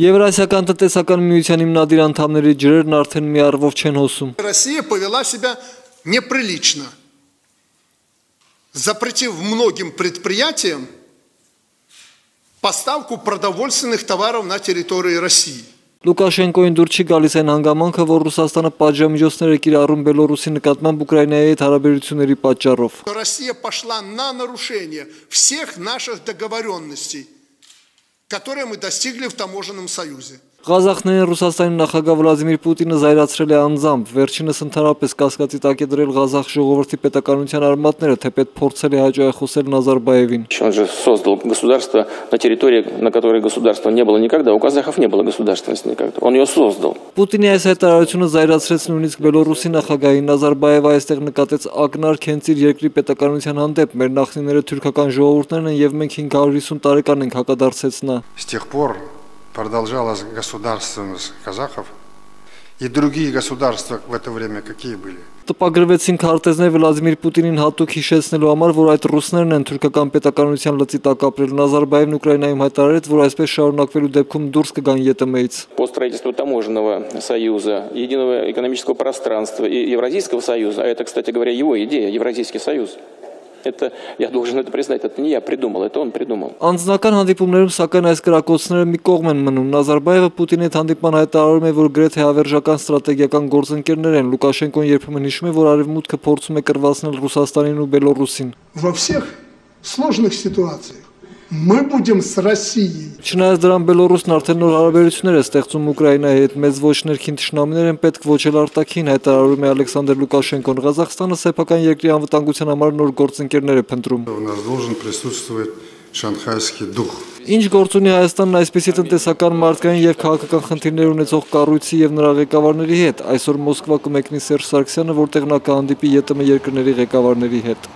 Եվրասիական տնտեսական միության հիմնադիր անդամների ջրերն արդեն մի առվով չեն հոսում։ Россия повела себя неприлично, запретив многим предприятиям поставку продовольственных товаров на территории России. Լուկաշենկոին դուր չի գալիս այն հանգամանքը, որ Ռուսաստանը պատժամիջոցներ է կիրառում Բելորուսի նկատմամբ Ուկրաինայի հետ հարաբերությունների պատճառով։ Россия пошла на нарушение всех наших договоренностей, которые мы достигли в таможенном союзе. Ղազախներին Ռուսաստանի նախագահ Վլադիմիր Պուտինը զայրացրել է անձամբ, վերջինս ընդհանրապես կասկածի տակ է դրել Ղազախ ժողովրդի պետականության արմատները, թեպետ փորձել է հաջողախոսել Նազարբաևին։ Он же создал государство на территории, на которой государства не было никогда. У казахов не было государственности никогда. Он ее создал. Պուտինի այս հայտարարությունը զայրացրեց նույնիսկ Բելորուսի նախագահին Նազարբաևը այստեղ նկատեց ակնար քենցիր երկրի պետականության հանդեպ։ Մեր նախնիները թուրքական ժողովուրդներն են եւ մենք 550 տարեկան ենք հակադարձեց նա։ С тех пор продолжалась государственность казахов. И другие государства в это время какие были? Տպագրվեցին քարտեզներ Վլադիմիր Պուտինին հատուկ հիշեցնելու համար, որ այդ ռուսներն են թուրքական պետականության լծի տակ ապրել։ Նազարբաևն Ուկրաինայում հայտարարեց, որ այսպես շարունակվելու դեպքում դուրս կգան ԵՏՄ-ից։ По строительству таможенного союза, единого экономического пространства и Евразийского союза, а это, кстати говоря, его идея, Евразийский союз, это, я должен это признать, это не я придумал, это он придумал. Անձնական հանդիպումներում սակայն այս կրակոցները մի կողմ են մնում։ Նազարբաևը Պուտինի հետ հանդիպման հայտարարում է, որ գրեթե հավերժական ստրատեգիական գործընկերներ են։ Լուկաշենկոն երբեմն հիշում է, որ արևմուտքը փորձում է կրվածնել Ռուսաստանին ու Բելորուսին։ Во всех сложных ситуациях мы будем с Россией Չնայած դրան Բելորուսն արդեն նոր հարաբերություններ է ստեղծում Ուկրաինայի հետ, մեծ ոչ ներքին ճշնամիներ են պետք ոչ էլ արտաքին, հայտարարում է Ալեքսանդր Լուկաշենկոն։ Ղազախստանը սեփական երկրի անվտանգության համար նոր գործընկերներ է փնտրում։ У нас должен присутствовать шанхайский дух. Ինչ գործ ունի Հայաստանն այսպիսի տնտեսական մարդկային եւ քաղաքական խնդիրներ ունեցող կառույցի եւ նրա ղեկավարների հետ։ Այսօր Մոսկվա կմեկնի Սերժ Սարգսյանը, որտեղ նա կհանդիպի ԵՏՄ երկրների ղեկավարների հետ։